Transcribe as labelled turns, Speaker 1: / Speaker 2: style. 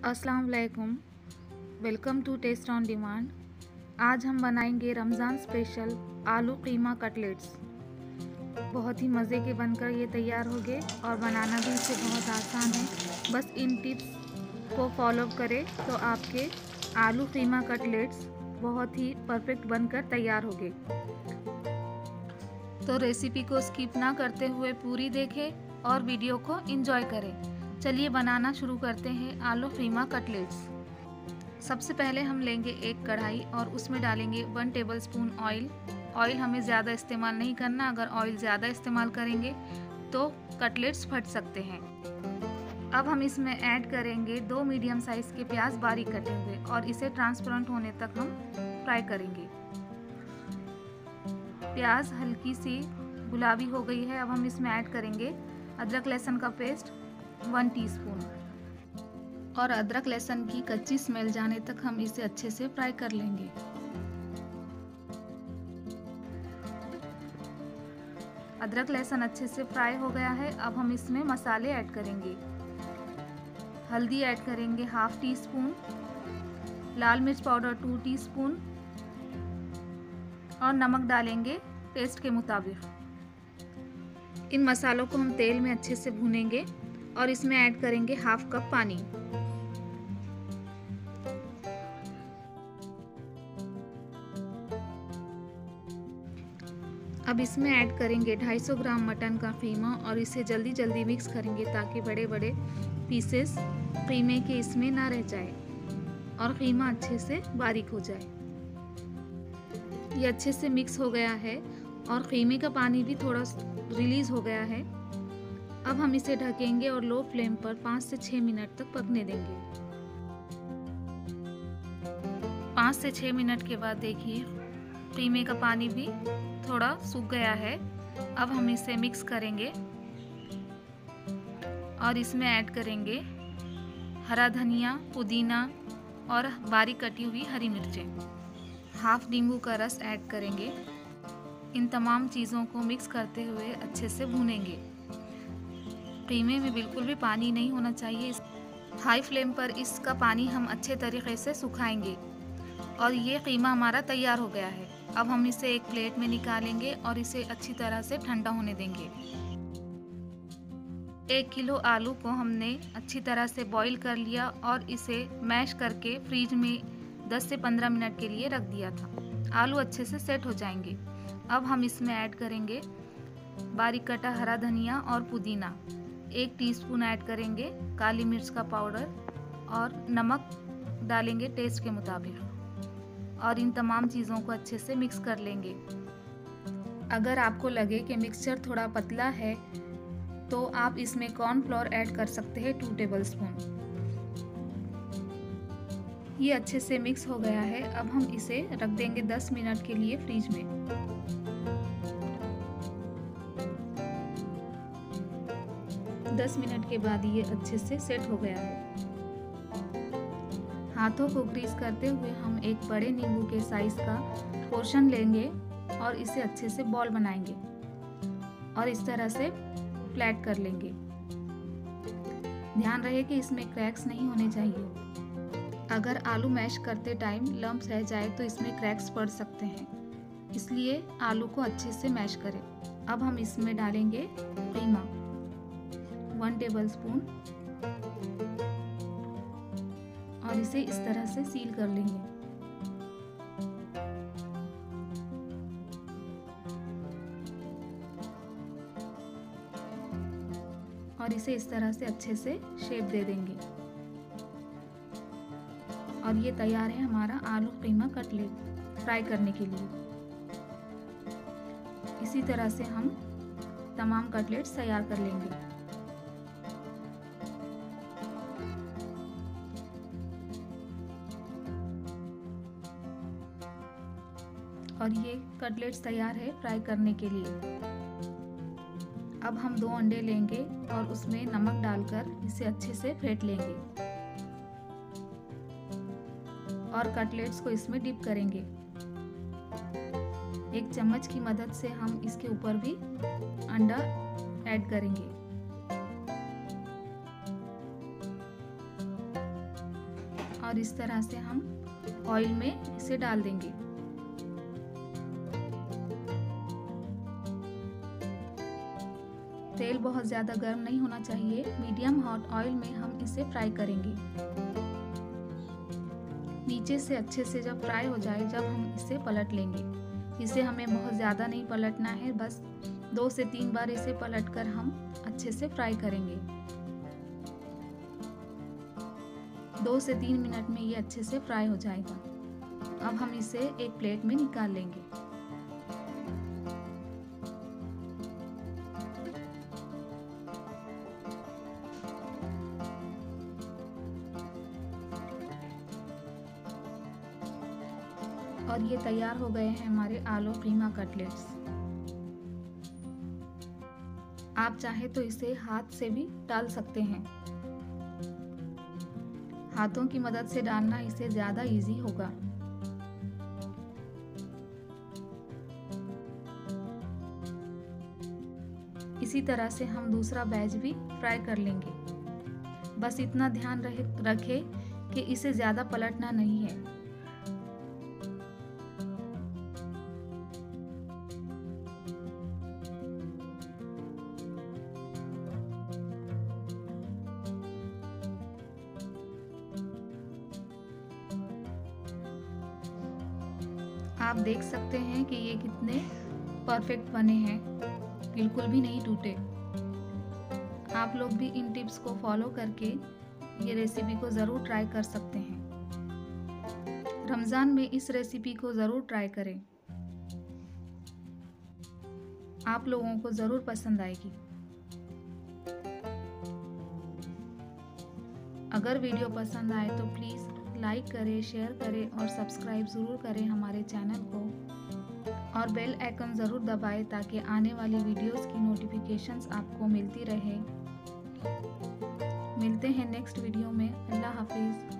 Speaker 1: अस्सलाम वालेकुम welcome to taste on demand. आज हम बनाएँगे रमज़ान स्पेशल आलू कीमा कटलेट्स। बहुत ही मज़े के बनकर ये तैयार हो गए और बनाना भी इसे बहुत आसान है। बस इन टिप्स को फॉलो करें तो आपके आलू कीमा कटलेट्स बहुत ही परफेक्ट बनकर तैयार हो गए। तो रेसिपी को स्किप ना करते हुए पूरी देखें और वीडियो को एंजॉय करें। चलिए बनाना शुरू करते हैं आलू फीमा कटलेट्स। सबसे पहले हम लेंगे एक कढ़ाई और उसमें डालेंगे one tablespoon oil. Oil हमें ज़्यादा इस्तेमाल नहीं करना, अगर ऑयल ज़्यादा इस्तेमाल करेंगे तो कटलेट्स फट सकते हैं। अब हम इसमें ऐड करेंगे दो मीडियम साइज़ के प्याज बारीक कटे हुए और इसे ट्रांसपेरेंट होने तक हम फ्राई करेंगे। प्याज हल्की सी गुलाबी हो गई है, अब हम इसमें ऐड करेंगे अदरक लहसुन का पेस्ट वन टीस्पून। और अदरक लहसुन की कच्ची स्मेल जाने तक हम इसे अच्छे से फ्राई कर लेंगे। अदरक लहसुन अच्छे से फ्राई हो गया है। अब हम इसमें मसाले ऐड करेंगे। हल्दी ऐड करेंगे हाफ़ टी स्पून लाल मिर्च पाउडर टू टी स्पून और नमक डालेंगे टेस्ट के मुताबिक। इन मसालों को हम तेल में अच्छे से भूनेंगे। और इसमें ऐड करेंगे हाफ़ कप पानी। अब इसमें ऐड करेंगे 250 ग्राम मटन का कीमा और इसे जल्दी जल्दी मिक्स करेंगे ताकि बड़े बड़े पीसेस कीमे के इसमें ना रह जाए और कीमा अच्छे से बारीक हो जाए। ये अच्छे से मिक्स हो गया है और कीमे का पानी भी थोड़ा रिलीज़ हो गया है। अब हम इसे ढकेंगे और लो फ्लेम पर पाँच से छः मिनट तक पकने देंगे। पाँच से छः मिनट के बाद देखिए कीमे का पानी भी थोड़ा सूख गया है। अब हम इसे मिक्स करेंगे और इसमें ऐड करेंगे हरा धनिया, पुदीना और बारीक कटी हुई हरी मिर्चें। हाफ़ नींबू का रस ऐड करेंगे। इन तमाम चीज़ों को मिक्स करते हुए अच्छे से भूनेंगे। कीमे में बिल्कुल भी पानी नहीं होना चाहिए। हाई फ्लेम पर इसका पानी हम अच्छे तरीके से सुखाएँगे। और ये कीमा हमारा तैयार हो गया है। अब हम इसे एक प्लेट में निकालेंगे और इसे अच्छी तरह से ठंडा होने देंगे। एक किलो आलू को हमने अच्छी तरह से बॉईल कर लिया और इसे मैश करके फ्रीज में 10 से 15 मिनट के लिए रख दिया था। आलू अच्छे से सेट हो जाएँगे। अब हम इसमें ऐड करेंगे बारीक कटा हरा धनिया और पुदीना। एक टीस्पून ऐड करेंगे काली मिर्च का पाउडर और नमक डालेंगे टेस्ट के मुताबिक। और इन तमाम चीज़ों को अच्छे से मिक्स कर लेंगे। अगर आपको लगे कि मिक्सचर थोड़ा पतला है तो आप इसमें कॉर्नफ्लोर ऐड कर सकते हैं टू टेबल स्पून ये अच्छे से मिक्स हो गया है। अब हम इसे रख देंगे 10 मिनट के लिए फ्रीज में। 10 मिनट के बाद ये अच्छे से सेट हो गया है। हाथों को ग्रीस करते हुए हम एक बड़े नींबू के साइज़ का पोर्शन लेंगे और इसे अच्छे से बॉल बनाएँगे और इस तरह से फ्लैट कर लेंगे। ध्यान रहे कि इसमें क्रैक्स नहीं होने चाहिए। अगर आलू मैश करते टाइम लम्ब रह जाए तो इसमें क्रैक्स पड़ सकते हैं। इसलिए आलू को अच्छे से मैश करें। अब हम इसमें डालेंगे कीमा। वन टेबल स्पून और इसे इस तरह से सील कर लेंगे। और इसे इस तरह से अच्छे से शेप दे देंगे। और ये तैयार है हमारा आलू कीमा कटलेट फ्राई करने के लिए। इसी तरह से हम तमाम कटलेट्स तैयार कर लेंगे। और ये कटलेट्स तैयार है फ्राई करने के लिए। अब हम दो अंडे लेंगे और उसमें नमक डालकर इसे अच्छे से फेंट लेंगे। और कटलेट्स को इसमें डिप करेंगे। एक चम्मच की मदद से हम इसके ऊपर भी अंडा ऐड करेंगे। और इस तरह से हम ऑयल में इसे डाल देंगे। तेल बहुत ज़्यादा गर्म नहीं होना चाहिए। मीडियम हॉट ऑयल में हम इसे फ्राई करेंगे। नीचे से अच्छे से जब फ्राई हो जाए, जब हम इसे पलट लेंगे। इसे हमें बहुत ज़्यादा नहीं पलटना है, बस दो से तीन बार इसे पलट कर हम अच्छे से फ्राई करेंगे। दो से तीन मिनट में ये अच्छे से फ्राई हो जाएगा। अब हम इसे एक प्लेट में निकाल लेंगे। और ये तैयार हो गए हैं हमारे आलू प्रीमा कटलेट्स। आप चाहे तो इसे हाथ से भी डाल सकते हैं। हाथों की मदद से डालना इसे ज़्यादा इजी होगा। इसी तरह से हम दूसरा बैच भी फ्राई कर लेंगे। बस इतना ध्यान रखें कि इसे ज़्यादा पलटना नहीं है। आप देख सकते हैं कि ये कितने परफेक्ट बने हैं। बिल्कुल भी नहीं टूटे। आप लोग भी इन टिप्स को फॉलो करके ये रेसिपी को ज़रूर ट्राई कर सकते हैं। रमज़ान में इस रेसिपी को ज़रूर ट्राई करें। आप लोगों को ज़रूर पसंद आएगी। अगर वीडियो पसंद आए तो प्लीज़ लाइक करें, शेयर करें और सब्सक्राइब ज़रूर करें हमारे चैनल को। और बेल आइकन ज़रूर दबाएँ ताकि आने वाली वीडियोस की नोटिफिकेशंस आपको मिलती रहे। मिलते हैं नेक्स्ट वीडियो में। अल्लाह हाफिज़।